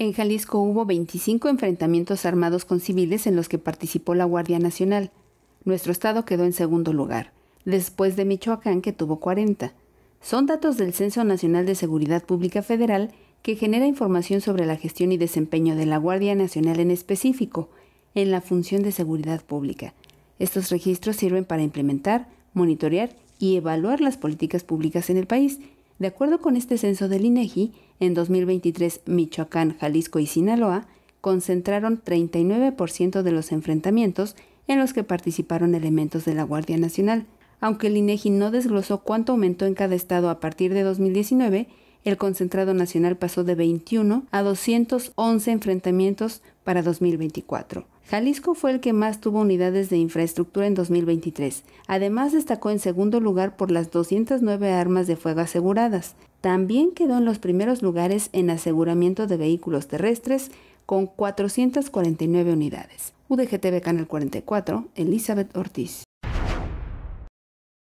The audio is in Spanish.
En Jalisco hubo 25 enfrentamientos armados con civiles en los que participó la Guardia Nacional. Nuestro estado quedó en segundo lugar, después de Michoacán que tuvo 40. Son datos del Censo Nacional de Seguridad Pública Federal que genera información sobre la gestión y desempeño de la Guardia Nacional en específico, en la función de seguridad pública. Estos registros sirven para implementar, monitorear y evaluar las políticas públicas en el país. De acuerdo con este censo del INEGI, en 2023 Michoacán, Jalisco y Sinaloa concentraron 39% de los enfrentamientos en los que participaron elementos de la Guardia Nacional. Aunque el INEGI no desglosó cuánto aumentó en cada estado a partir de 2019, el concentrado nacional pasó de 21 a 211 enfrentamientos para 2024. Jalisco fue el que más tuvo unidades de infraestructura en 2023. Además destacó en segundo lugar por las 209 armas de fuego aseguradas. También quedó en los primeros lugares en aseguramiento de vehículos terrestres con 449 unidades. UDGTV Canal 44, Elizabeth Ortiz.